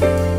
Bye.